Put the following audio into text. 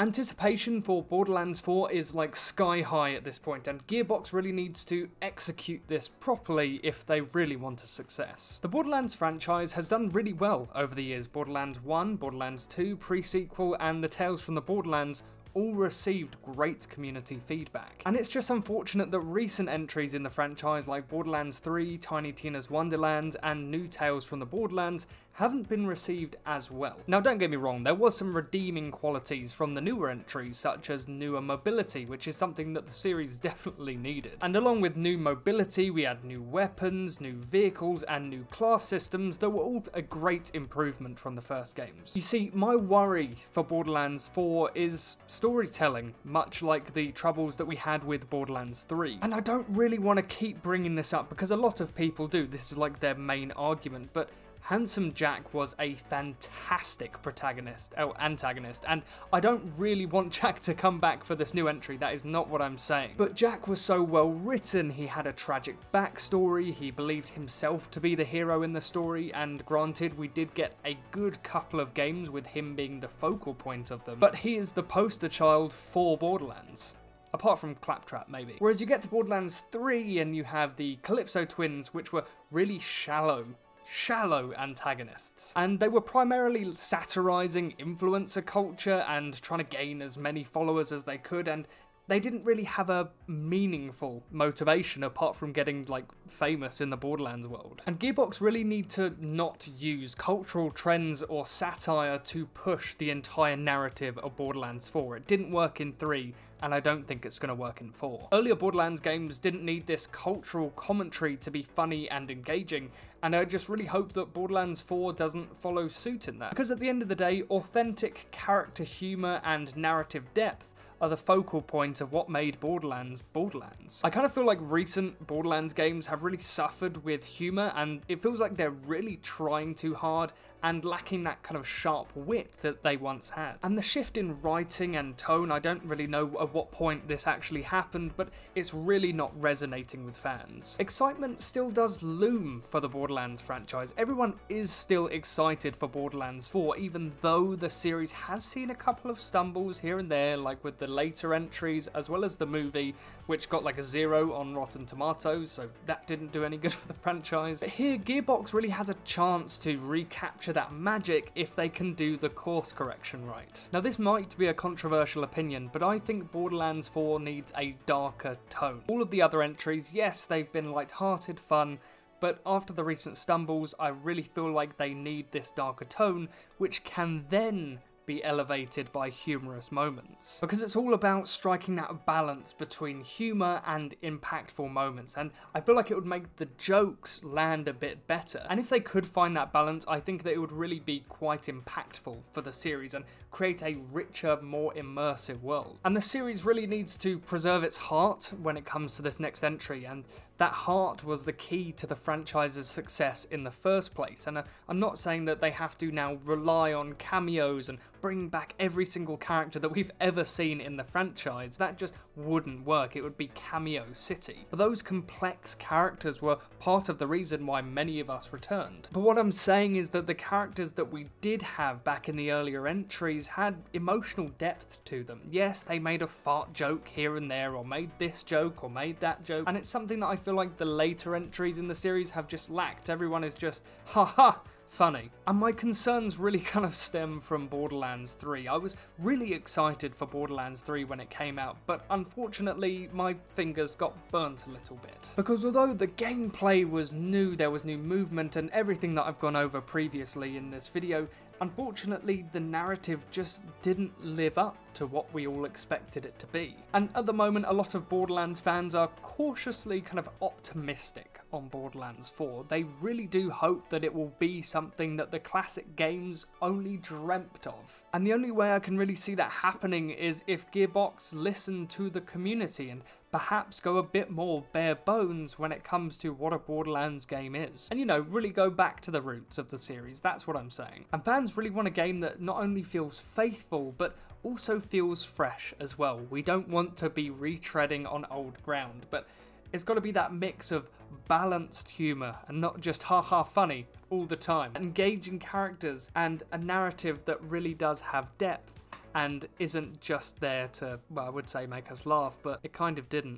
Anticipation for Borderlands 4 is like sky high at this point, and Gearbox really needs to execute this properly if they really want a success. The Borderlands franchise has done really well over the years. Borderlands 1, Borderlands 2, pre-sequel, and the Tales from the Borderlands all received great community feedback. And it's just unfortunate that recent entries in the franchise like Borderlands 3, Tiny Tina's Wonderland, and New Tales from the Borderlands haven't been received as well. Now don't get me wrong, there was some redeeming qualities from the newer entries such as newer mobility, which is something that the series definitely needed. And along with new mobility, we had new weapons, new vehicles, and new class systems that were all a great improvement from the first games. You see, my worry for Borderlands 4 is storytelling, much like the troubles that we had with Borderlands 3. And I don't really want to keep bringing this up because a lot of people do, this is like their main argument, but Handsome Jack was a fantastic protagonist, oh, antagonist, and I don't really want Jack to come back for this new entry, that is not what I'm saying. But Jack was so well written, he had a tragic backstory, he believed himself to be the hero in the story, and granted, we did get a good couple of games with him being the focal point of them, but he is the poster child for Borderlands apart from Claptrap maybe. Whereas you get to Borderlands 3 and you have the Calypso twins, which were really shallow shallow antagonists. And they were primarily satirizing influencer culture and trying to gain as many followers as they could, and they didn't really have a meaningful motivation apart from getting like famous in the Borderlands world. And Gearbox really need to not use cultural trends or satire to push the entire narrative of Borderlands 4. It didn't work in 3 and I don't think it's going to work in 4. Earlier Borderlands games didn't need this cultural commentary to be funny and engaging, and I just really hope that Borderlands 4 doesn't follow suit in that. Because at the end of the day, authentic character humour and narrative depth are the focal point of what made Borderlands Borderlands. I kind of feel like recent Borderlands games have really suffered with humour and it feels like they're really trying too hard and lacking that kind of sharp wit that they once had. And the shift in writing and tone, I don't really know at what point this actually happened, but it's really not resonating with fans. Excitement still does loom for the Borderlands franchise. Everyone is still excited for Borderlands 4, even though the series has seen a couple of stumbles here and there, like with the later entries, as well as the movie, which got like a zero on Rotten Tomatoes, so that didn't do any good for the franchise. But here, Gearbox really has a chance to recapture that magic if they can do the course correction right. Now this might be a controversial opinion, but I think Borderlands 4 needs a darker tone. All of the other entries, yes, they've been light-hearted fun, but after the recent stumbles, I really feel like they need this darker tone, which can then be elevated by humorous moments. Because it's all about striking that balance between humour and impactful moments, and I feel like it would make the jokes land a bit better. And if they could find that balance, I think that it would really be quite impactful for the series and create a richer, more immersive world. And the series really needs to preserve its heart when it comes to this next entry, and that heart was the key to the franchise's success in the first place. And uh, I'm not saying that they have to now rely on cameos and bring back every single character that we've ever seen in the franchise. That just wouldn't work. It would be Cameo City. But those complex characters were part of the reason why many of us returned. But what I'm saying is that the characters that we did have back in the earlier entries had emotional depth to them. Yes, they made a fart joke here and there, or made this joke, or made that joke, and it's something that I feel like the later entries in the series have just lacked. Everyone is just, haha, funny. And my concerns really kind of stem from Borderlands 3. I was really excited for Borderlands 3 when it came out, but unfortunately my fingers got burnt a little bit. Because although the gameplay was new, there was new movement and everything that I've gone over previously in this video, Unfortunately, the narrative just didn't live up to what we all expected it to be. And at the moment, a lot of Borderlands fans are cautiously kind of optimistic on Borderlands 4. They really do hope that it will be something that the classic games only dreamt of. And the only way I can really see that happening is if Gearbox listen to the community and perhaps go a bit more bare bones when it comes to what a Borderlands game is. And you know, really go back to the roots of the series, that's what I'm saying. And fans really want a game that not only feels faithful, but also feels fresh as well. We don't want to be retreading on old ground, but it's got to be that mix of balanced humour and not just haha funny all the time. Engaging characters and a narrative that really does have depth and isn't just there to, well, I would say make us laugh, but it kind of didn't.